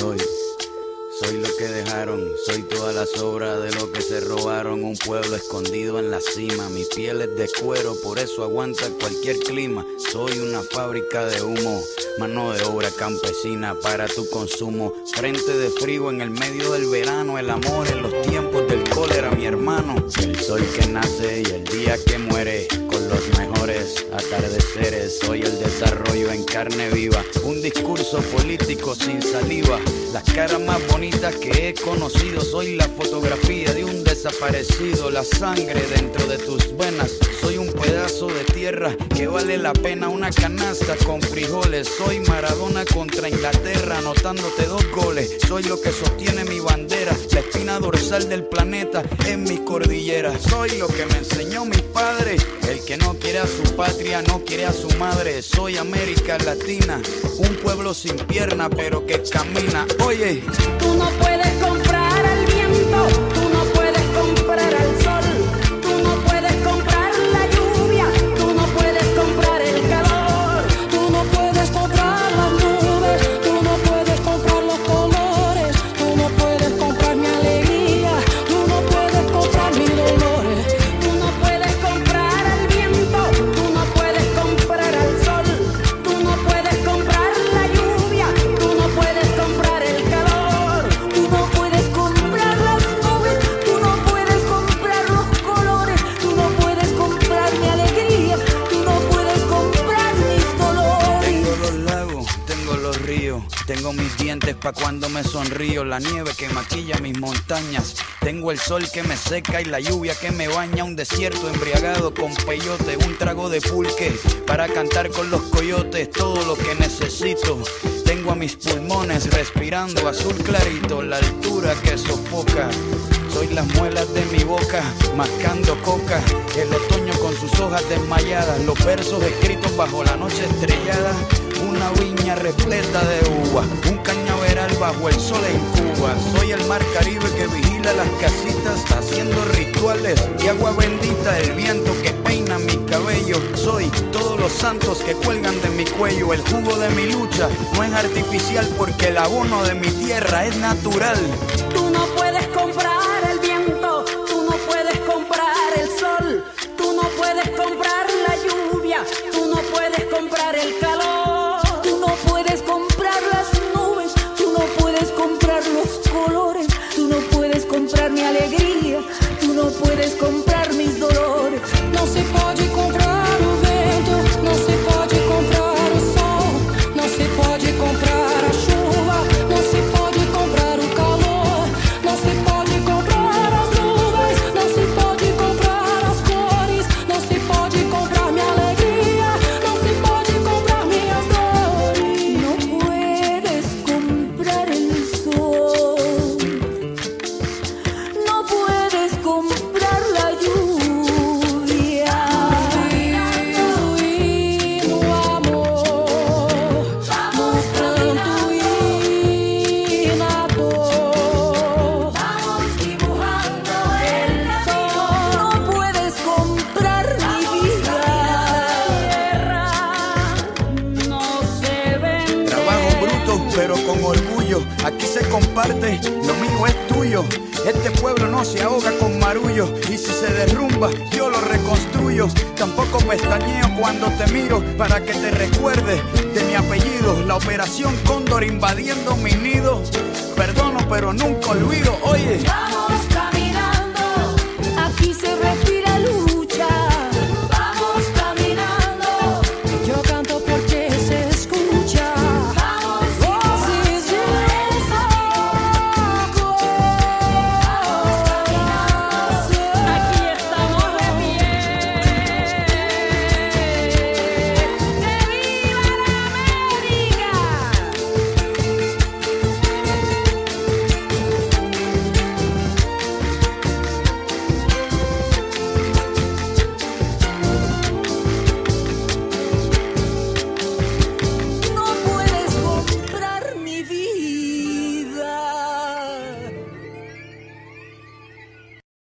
soy. Soy lo que dejaron, soy toda la sobra de lo que se robaron. Un pueblo escondido en la cima, mi piel es de cuero, por eso aguanta cualquier clima. Soy una fábrica de humo, mano de obra campesina para tu consumo. Frente de frío en el medio del verano, el amor en los tiempos del cólera, mi hermano. El sol que nace y el día que muere, con los mejores atardeceres. Soy el en carne viva, un discurso político sin saliva. Las caras más bonitas que he conocido, soy la fotografía de un desaparecido, la sangre dentro de tus venas. Soy un pedazo de tierra que vale la pena una canasta con frijoles. Soy Maradona contra Inglaterra, anotándote dos goles. Soy lo que sostiene mi bandera, la espina dorsal del planeta en mis cordilleras. Soy lo que me enseñó mi padre, el que no quiere a su patria, no quiere a su madre. Soy América Latina, un pueblo sin pierna pero que camina. Oye, Tú no puedes dientes pa' cuando me sonrío, la nieve que maquilla mis montañas, tengo el sol que me seca y la lluvia que me baña, un desierto embriagado con peyote, un trago de pulque para cantar con los coyotes, todo lo que necesito. Tengo a mis pulmones respirando azul clarito, la altura que sofoca. Soy las muelas de mi boca, mascando coca. El otoño con sus hojas desmayadas, los versos escritos bajo la noche estrellada. Una viña repleta de uva, bajo el sol en Cuba. Soy el mar Caribe que vigila las casitas, haciendo rituales y agua bendita, el viento que peina mi cabello. Soy todos los santos que cuelgan de mi cuello. El jugo de mi lucha no es artificial porque el abono de mi tierra es natural. Tú no puedes Aquí se comparte, lo mío es tuyo. Este pueblo no se ahoga con marullo. Y si se derrumba, yo lo reconstruyo. Tampoco pestañeo cuando te miro para que te recuerdes de mi apellido. La operación Cóndor invadiendo mi nido. Perdono, pero nunca olvido. Oye. Vamos